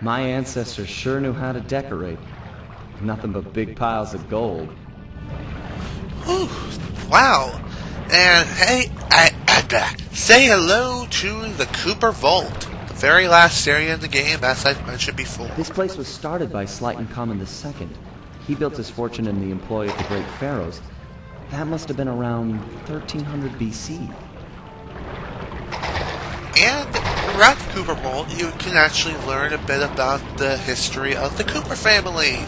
My ancestors sure knew how to decorate. Nothing but big piles of gold. Ooh, wow. And hey, I, I say hello to the Cooper Vault, the very last area in the game, as I've mentioned before. This place was started by Slytunkhamen II. He built his fortune in the employ of the great pharaohs. That must have been around 1300 BC. And throughout the Cooper Vault, you can actually learn a bit about the history of the Cooper family.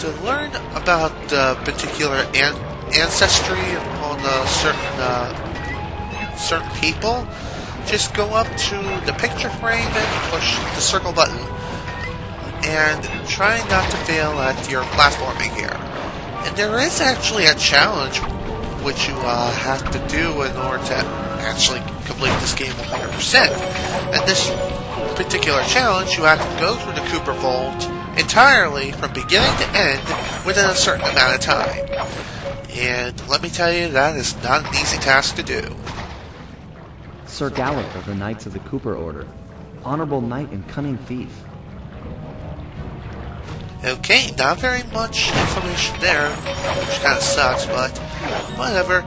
To learn about the particular an- ancestry on uh, certain uh, certain people, just go up to the picture frame and push the circle button. And try not to fail at your platforming here. And there is actually a challenge which you uh, have to do in order to actually complete this game 100%. And this particular challenge, you have to go through the Cooper Vault entirely from beginning to end within a certain amount of time. And let me tell you, that is not an easy task to do. Sir Galleth of the Knights of the Cooper Order. Honorable knight and cunning thief. Okay, not very much information there, which kind of sucks, but whatever.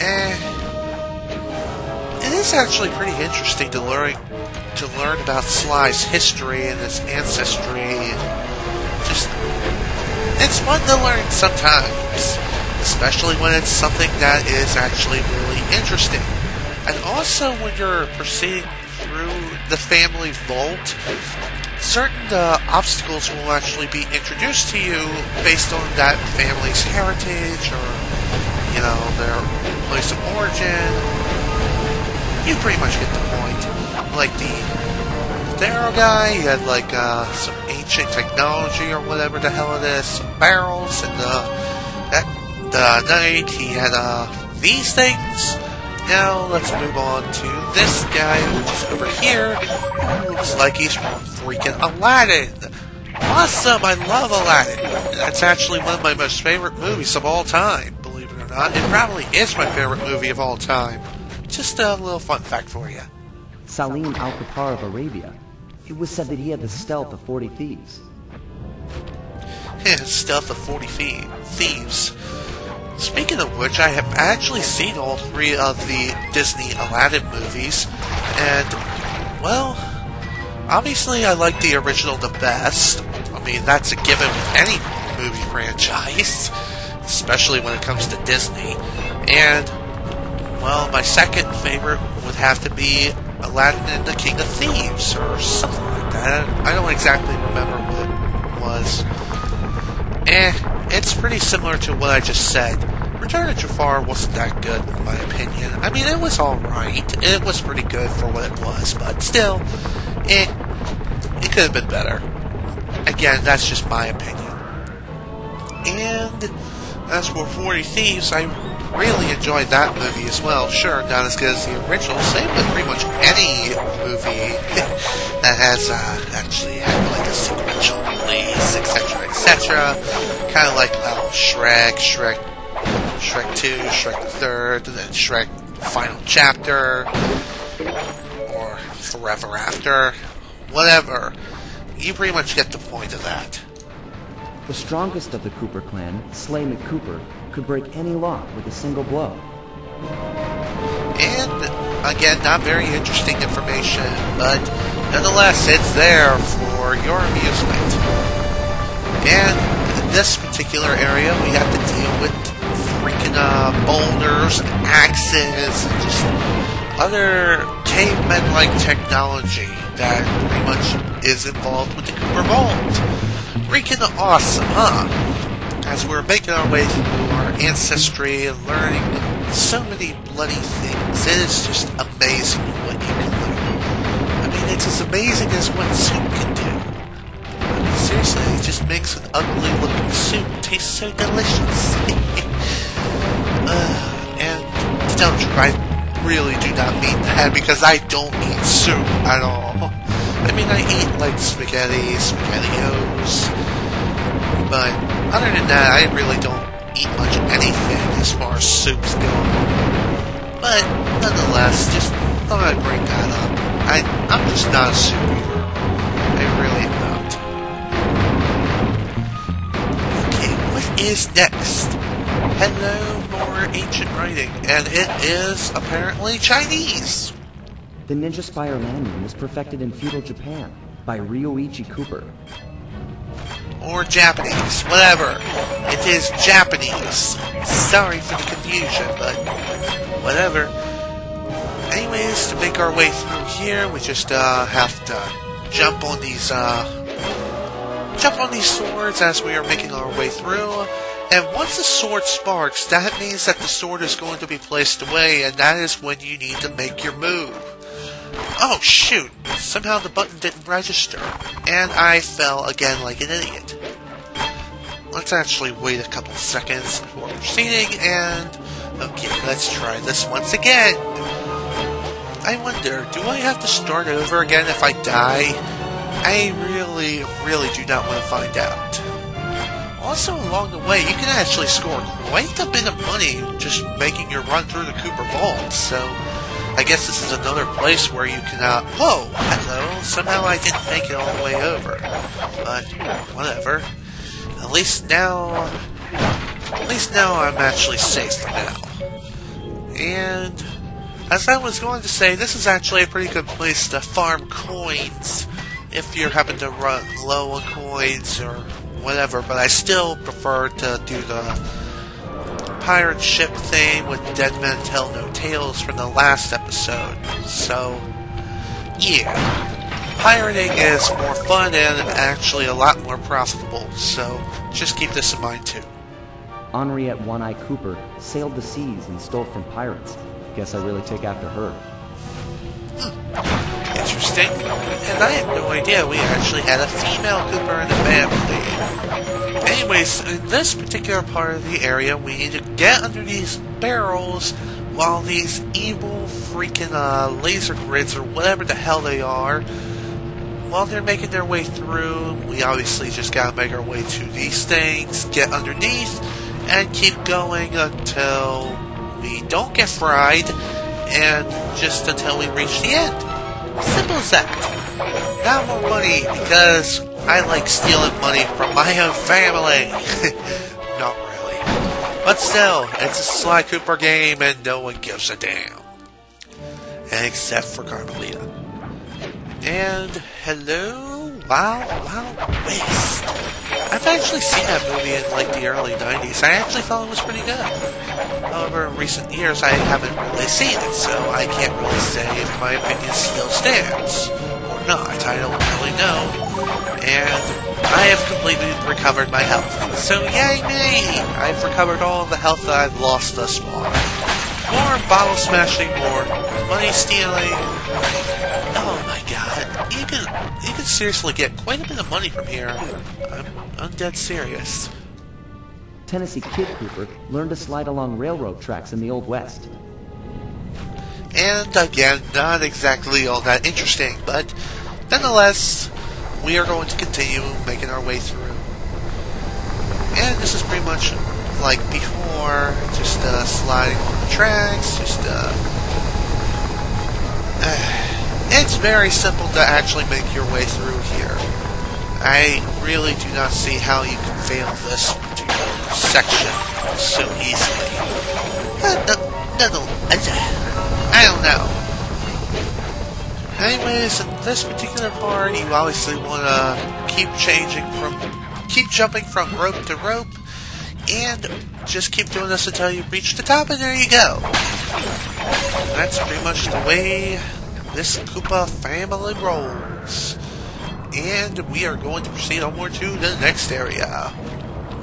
Eh, is actually pretty interesting to learn to learn about Sly's history and his ancestry. And just, it's fun to learn sometimes, especially when it's something that is actually really interesting. And also when you're proceeding through the family vault, certain uh, obstacles will actually be introduced to you based on that family's heritage or, you know, their place of origin. You pretty much get the point. Like the Darrow guy, he had like uh, some ancient technology or whatever the hell it is, some barrels, and uh, that the knight, he had uh, these things. Now let's move on to this guy, which is over here. Looks like he's from freaking Aladdin. Awesome! I love Aladdin. That's actually one of my most favorite movies of all time, believe it or not. It probably is my favorite movie of all time. Just a little fun fact for you. Salim al Kupar of Arabia. It was said that he had the stealth of 40 thieves. Stealth of 40 thieves. Speaking of which, I have actually seen all three of the Disney Aladdin movies, and, well, obviously I like the original the best. I mean, that's a given with any movie franchise, especially when it comes to Disney. And, well, my second favorite would have to be Aladdin and the King of Thieves, or something like that. I don't exactly remember what it was. Eh, it's pretty similar to what I just said. Return of Jafar wasn't that good, in my opinion. I mean, it was alright. It was pretty good for what it was, but still, eh, it could have been better. Again, that's just my opinion. And as for 40 Thieves, I really enjoyed that movie as well. Sure, not as good as the original. Same with pretty much any movie that has uh, actually had like a sequential release, etc., etc. Kind of like uh, Shrek, Shrek, Shrek 2, Shrek the Third, then Shrek Final Chapter, or Forever After, whatever. You pretty much get the point of that. The strongest of the Cooper clan, Slaigh MacCooper, could break any lock with a single blow. And again, not very interesting information, but nonetheless, it's there for your amusement. And in this particular area, we have to deal with freaking uh, boulders, axes, and just other caveman-like technology that pretty much is involved with the Cooper Vault. Freaking awesome, huh? As we're making our way through our ancestry and learning so many bloody things, it is just amazing what you can learn. I mean, it's as amazing as what soup can do. I mean, seriously, it just makes an ugly looking soup taste so delicious. uh, and to tell the truth, I really do not mean that because I don't eat soup at all. I mean, I eat like spaghetti, spaghettios, but other than that, I really don't eat much anything as far as soups go. But nonetheless, just thought I'd bring that up. I, I'm just not a soup eater. I really am not. Okay, what is next? Hello, more ancient writing, and it is apparently Chinese. The Ninja Spire Landing was perfected in feudal Japan by Ryoichi Cooper, or Japanese, whatever. It is Japanese. Sorry for the confusion, but whatever. Anyways, to make our way through here, we just uh, have to jump on these uh, jump on these swords as we are making our way through. And once the sword sparks, that means that the sword is going to be placed away, and that is when you need to make your move. Oh shoot! Somehow the button didn't register, and I fell again like an idiot. Let's actually wait a couple seconds before proceeding, and... Okay, let's try this once again. I wonder, do I have to start over again if I die? I really, really do not want to find out. Also, along the way, you can actually score quite a bit of money just making your run through the Cooper Vault, so I guess this is another place where you can, uh, whoa, hello, somehow I didn't make it all the way over. But, whatever. At least now, at least now I'm actually safe for now. And, as I was going to say, this is actually a pretty good place to farm coins if you happen to run low on coins or whatever, but I still prefer to do the pirate ship thing with Dead Men Tell No Tales from the last episode. So, yeah. Pirating is more fun and actually a lot more profitable, so just keep this in mind too. Henriette One Eye Cooper sailed the seas and stole from pirates. Guess I really take after her. Interesting. And I had no idea we actually had a female Cooper in the family. Anyways, in this particular part of the area, we need to get under these barrels while these evil freaking uh, laser grids or whatever the hell they are, while they're making their way through, we obviously just gotta make our way to these things, get underneath, and keep going until we don't get fried, and just until we reach the end. Simple as that. Now more money, because I like stealing money from my own family. Not really. But still, it's a Sly Cooper game and no one gives a damn. Except for Carmelita. And hello, Wild Wild West. I've actually seen that movie in like the early 90s. I actually thought it was pretty good. However, in recent years I haven't really seen it, so I can't really say if my opinion still stands or not. I don't really know. And I have completely recovered my health. So yay me! I've recovered all the health that I've lost thus far. More bottle smashing, more money stealing. Seriously get quite a bit of money from here. I'm, I'm dead serious. Tennessee Kid Cooper learned to slide along railroad tracks in the Old West. And again, not exactly all that interesting, but nonetheless, we are going to continue making our way through. And this is pretty much like before, just uh, sliding on the tracks, just uh, it's very simple to actually make your way through here. I really do not see how you can fail this particular section so easily. Uh, I don't know. Anyways, in this particular part, you obviously want to keep changing from, keep jumping from rope to rope, and just keep doing this until you reach the top, and there you go. That's pretty much the way this Cooper family rolls. And we are going to proceed onward to the next area,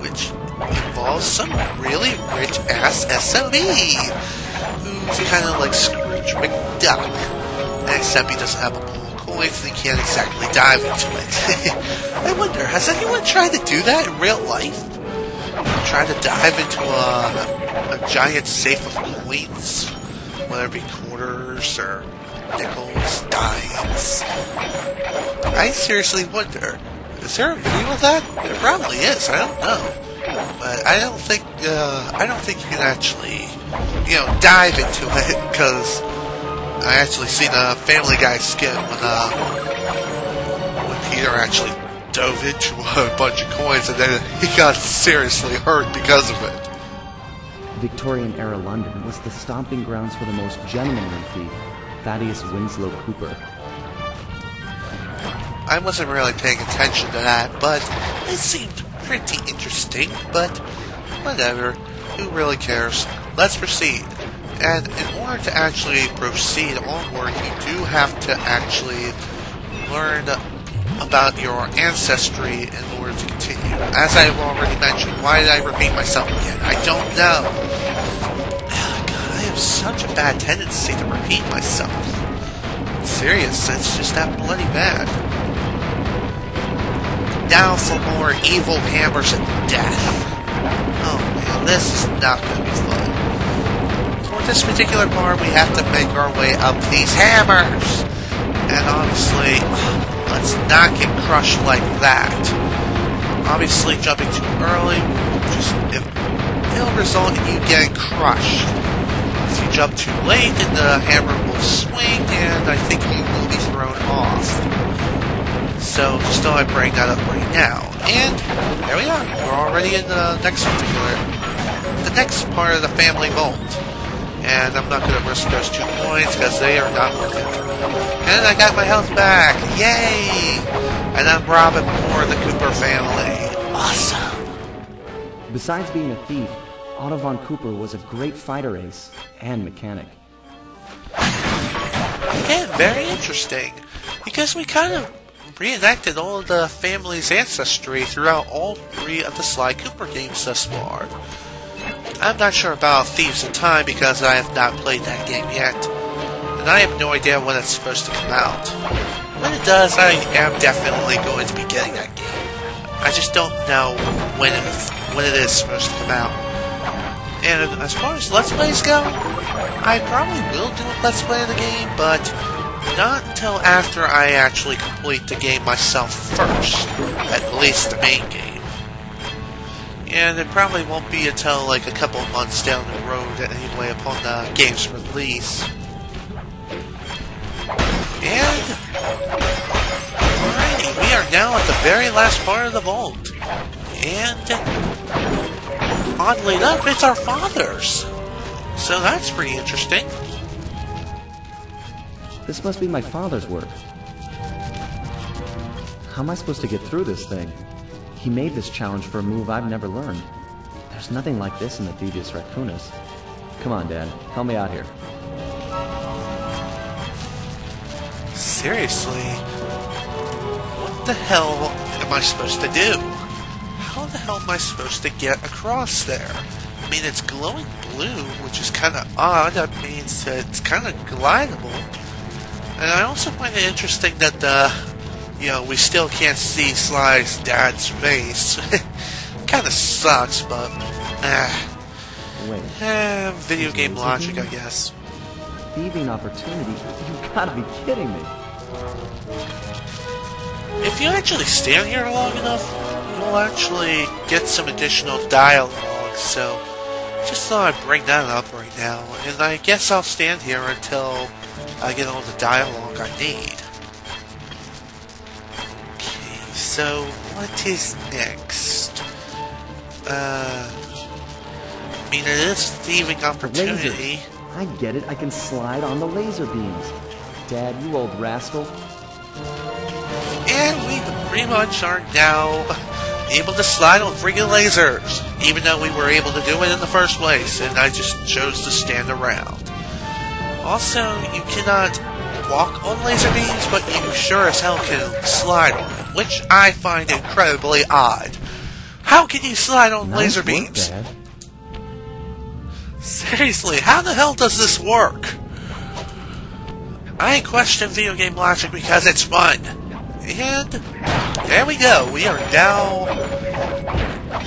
which involves some really rich ass SOB, who's kind of like Scrooge McDuck, except he doesn't have a pool of coins and he can't exactly dive into it. I wonder, has anyone tried to do that in real life? Try to dive into a, a giant safe of coins, whether it be quarters or nickels, dimes. I seriously wonder, is there a video of that? There probably is, I don't know. But I don't think, uh, I don't think you can actually, you know, dive into it, because I actually seen a Family Guy skit when, uh, when Peter actually dove into a bunch of coins and then he got seriously hurt because of it. Victorian era London was the stomping grounds for the most gentlemanly thief, Thaddeus Winslow Cooper. I wasn't really paying attention to that, but it seemed pretty interesting, but whatever. Who really cares? Let's proceed. And in order to actually proceed onward, you do have to actually learn about your ancestry in order to continue. As I've already mentioned, why did I repeat myself again? I don't know. Have such a bad tendency to repeat myself. Serious, it's just that bloody bad. Now for more evil hammers and death. Oh man, this is not to be fun. For this particular part, we have to make our way up these hammers. And honestly, let's not get crushed like that. Obviously, jumping too early will just it'll result in you getting crushed. If you jump too late, then the hammer will swing, and I think you will be thrown off. So just thought I'd bring that up right now. And there we are. We're already in the next particular, the next part of the family vault. And I'm not going to risk those two points because they are not worth it. And I got my health back. Yay! And I'm robbing more of the Cooper family. Awesome. Besides being a thief, Otto von Cooper was a great fighter ace and mechanic. Again, very interesting. Because we kind of reenacted all of the family's ancestry throughout all three of the Sly Cooper games thus far. I'm not sure about Thieves in Time because I have not played that game yet, and I have no idea when it's supposed to come out. When it does, I am definitely going to be getting that game. I just don't know when when it is supposed to come out. And as far as Let's Plays go, I probably will do a Let's Play of the game, but not until after I actually complete the game myself first. At least the main game. And it probably won't be until like a couple months down the road anyway upon the game's release. And... Alrighty, we are now at the very last part of the vault. And... Oddly enough, it's our father's. So that's pretty interesting. This must be my father's work. How am I supposed to get through this thing? He made this challenge for a move I've never learned. There's nothing like this in the Thievius Raccoonus. Come on, Dad. Help me out here. Seriously? What the hell am I supposed to do? How the hell am I supposed to get across there? I mean, it's glowing blue, which is kind of odd. That means that it's kind of glidable. And I also find it interesting that, uh, you know, we still can't see Sly's dad's face. kind of sucks, but, eh. Wait, eh, video game logic, I guess. thieving opportunity? You gotta be kidding me. If you actually stand here long enough, you'll actually get some additional dialogue, so just thought I'd bring that up right now, and I guess I'll stand here until I get all the dialogue I need. Okay, so what is next? Uh, I mean, it is thieving opportunity. I get it. I can slide on the laser beams. Dad, you old rascal. And we pretty much are now able to slide on freaking lasers, even though we were able to do it in the first place, and I just chose to stand around. Also, you cannot walk on laser beams, but you sure as hell can slide on them, which I find incredibly odd. How can you slide on Nice laser beams? Seriously, how the hell does this work? I question video game logic because it's fun. And there we go. We are now.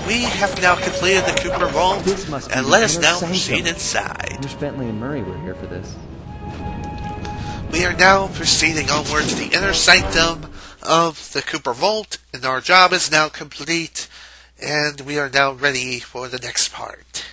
We have now completed the Cooper Vault, This must be and let us now proceed inside. Wish Bentley and Murray were here for this. We are now proceeding onward to the inner sanctum of the Cooper Vault, and our job is now complete, and we are now ready for the next part.